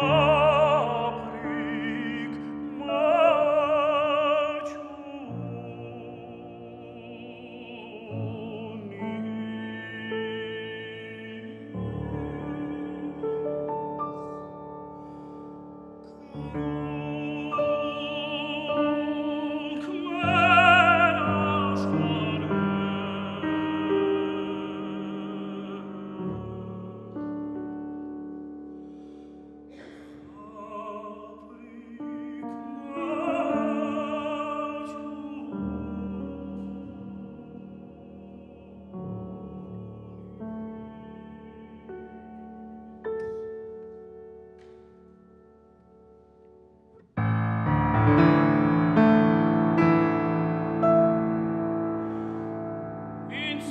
Oh.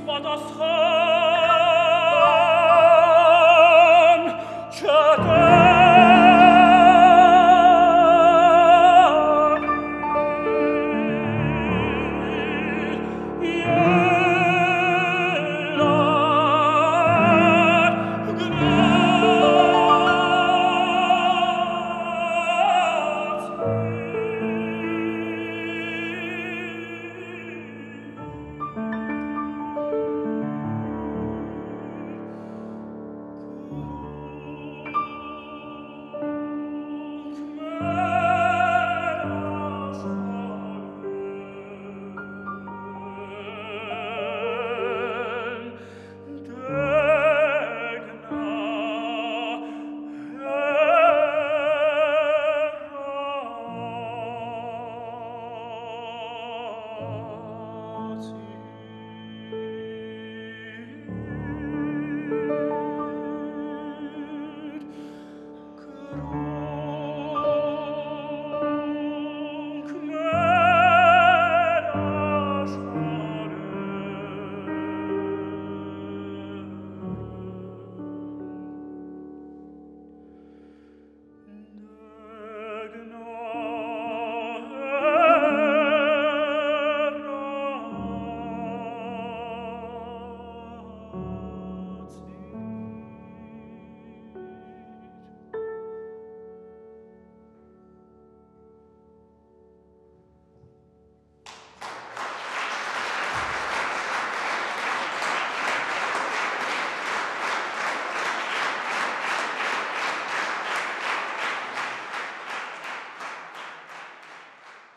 War das Herz